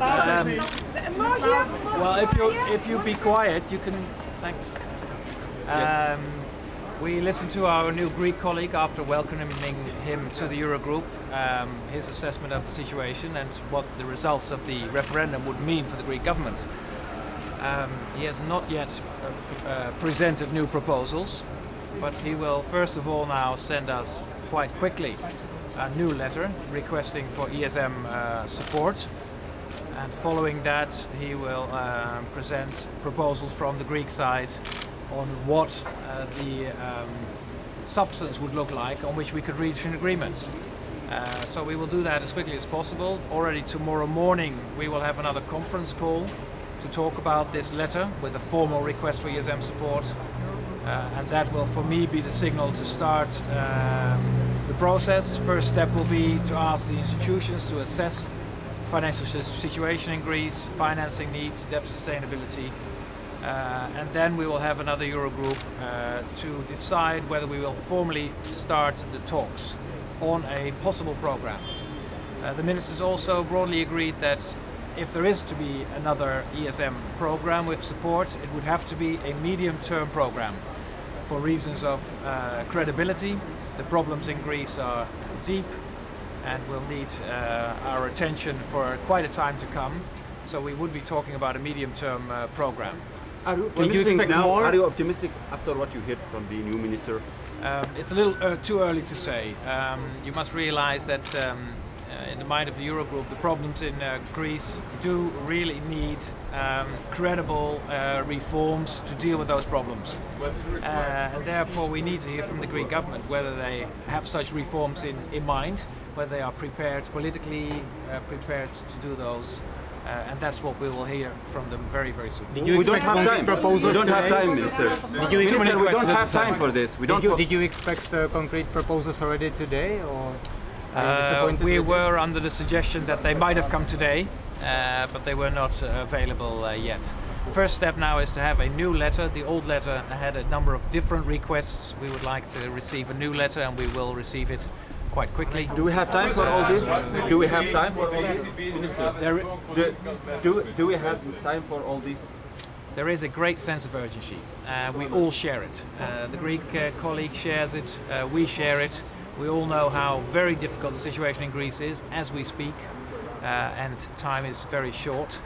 Um, well, if you if you be quiet, you can. Thanks. Um, we listened to our new Greek colleague after welcoming him to the Eurogroup, um, his assessment of the situation and what the results of the referendum would mean for the Greek government. Um, he has not yet uh, uh, presented new proposals, but he will first of all now send us quite quickly a new letter requesting for ESM uh, support. And following that, he will uh, present proposals from the Greek side on what uh, the um, substance would look like on which we could reach an agreement. Uh, so we will do that as quickly as possible. Already tomorrow morning we will have another conference call to talk about this letter with a formal request for ESM support. Uh, and that will for me be the signal to start um, the process. First step will be to ask the institutions to assess financial situation in Greece, financing needs, debt sustainability, uh, and then we will have another Eurogroup uh, to decide whether we will formally start the talks on a possible program. Uh, the ministers also broadly agreed that if there is to be another ESM program with support, it would have to be a medium-term program for reasons of uh, credibility. The problems in Greece are deep and will need uh, our attention for quite a time to come. So we would be talking about a medium-term uh, program. Are you optimistic now? More? Are you optimistic after what you heard from the new minister? Um, it's a little uh, too early to say. Um, you must realize that um, in the mind of the Eurogroup, the problems in uh, Greece do really need um, credible uh, reforms to deal with those problems. Uh, and therefore, we need to hear from the Greek government whether they have such reforms in, in mind, whether they are prepared politically, uh, prepared to do those. Uh, and that's what we will hear from them very, very soon. Did you we don't have time. Proposals we don't have time, Minister. Did you Minister, we don't have time for this. We don't. Did you, did you expect uh, concrete proposals already today, or? Uh, we were under the suggestion that they might have come today, uh, but they were not uh, available uh, yet. First step now is to have a new letter. The old letter had a number of different requests. We would like to receive a new letter, and we will receive it quite quickly. Do we have time for all this? Do we have time for all this? There, do, do, do we have time for all this? There is a great sense of urgency. Uh, we all share it. Uh, the Greek uh, colleague shares it, uh, we share it. We all know how very difficult the situation in Greece is as we speak, uh, and time is very short.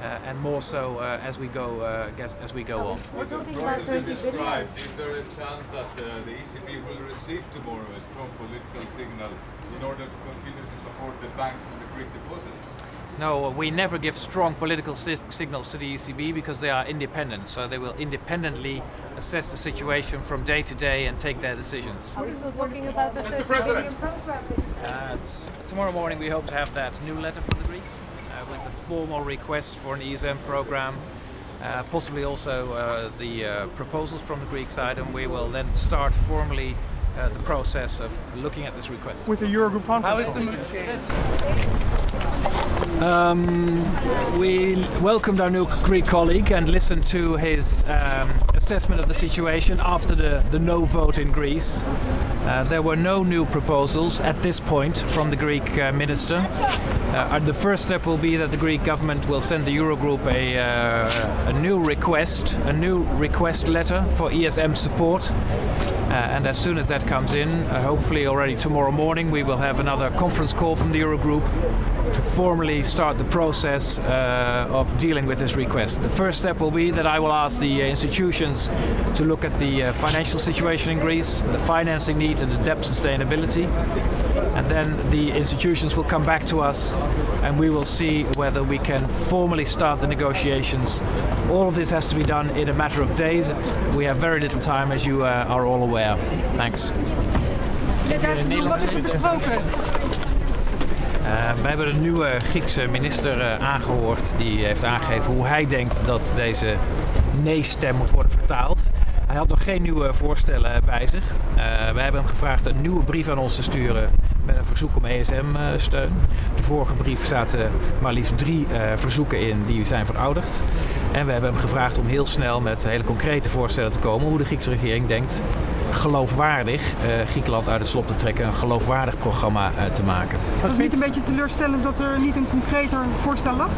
Uh, and more so uh, as we go uh, as we go on. With the process you described, is there a chance that the ECB will receive tomorrow a strong political signal in order to continue to support the banks and the Greek deposits? No, we never give strong political si signals to the ECB because they are independent. So they will independently assess the situation from day to day and take their decisions. Are we still talking about the Mr. President program? Uh, tomorrow morning we hope to have that new letter from the Greeks with a formal request for an ESM program, uh, possibly also uh, the uh, proposals from the Greek side, and we will then start formally uh, the process of looking at this request. With the Eurogroup conference. How is the mood um, we welcomed our new Greek colleague and listened to his um, assessment of the situation after the, the no vote in Greece. Uh, there were no new proposals at this point from the Greek uh, minister. Uh, the first step will be that the Greek government will send the Eurogroup a, uh, a new request, a new request letter for ESM support. Uh, and as soon as that comes in, uh, hopefully already tomorrow morning, we will have another conference call from the Eurogroup to formally start the process uh, of dealing with this request. The first step will be that I will ask the uh, institutions to look at the uh, financial situation in Greece, the financing needs and the debt sustainability. And then the institutions will come back to us and we will see whether we can formally start the negotiations. All of this has to be done in a matter of days. We have very little time, as you uh, are all aware. Thanks. Uh, we hebben een nieuwe Griekse minister uh, aangehoord. Die heeft aangegeven hoe hij denkt dat deze nee-stem moet worden vertaald. Hij had nog geen nieuwe voorstellen bij zich. Uh, we hebben hem gevraagd een nieuwe brief aan ons te sturen met een verzoek om ESM-steun. De vorige brief zaten maar liefst drie verzoeken in die zijn verouderd. En we hebben hem gevraagd om heel snel met hele concrete voorstellen te komen hoe de Griekse regering denkt geloofwaardig uh, Griekenland uit het slop te trekken, een geloofwaardig programma uh, te maken. Was het niet een beetje teleurstellend dat er niet een concreter voorstel lag?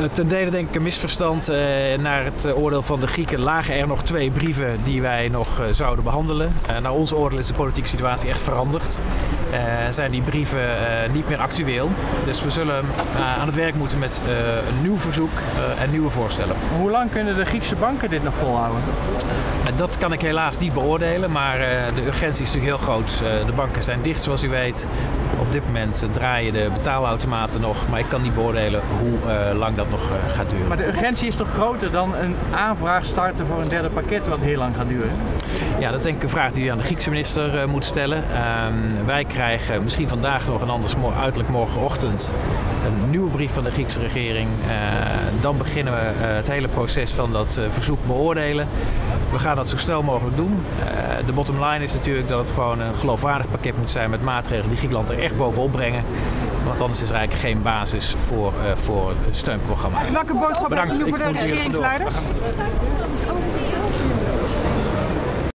Eh, ten dele denk ik een misverstand. Uh, naar het oordeel van de Grieken lagen er nog twee brieven die wij nog zouden behandelen. naar ons oordeel is de politieke situatie echt veranderd. zijn die brieven niet meer actueel. Dus we zullen aan het werk moeten met een nieuw verzoek en nieuwe voorstellen. Hoe lang kunnen de Griekse banken dit nog volhouden? dat kan ik helaas niet beoordelen, maar de urgentie is natuurlijk heel groot. de banken zijn dicht zoals u weet. Op dit moment draaien de betaalautomaten nog, maar ik kan niet beoordelen hoe lang dat nog uh, gaat duren. Maar de urgentie is toch groter dan een aanvraag starten voor een derde pakket wat heel lang gaat duren? Ja, dat is denk ik een vraag die u aan de Griekse minister uh, moet stellen. Uh, wij krijgen misschien vandaag nog en anders uiterlijk morgenochtend een nieuwe brief van de Griekse regering. Uh, dan beginnen we het hele proces van dat verzoek beoordelen. We gaan dat zo snel mogelijk doen. de bottom line is natuurlijk dat het gewoon een geloofwaardig pakket moet zijn met maatregelen die Griekenland er echt bovenop brengen. Want anders is er eigenlijk geen basis voor, uh, voor een steunprogramma. Welke boodschap Bedankt. u voor de regeringsleiders?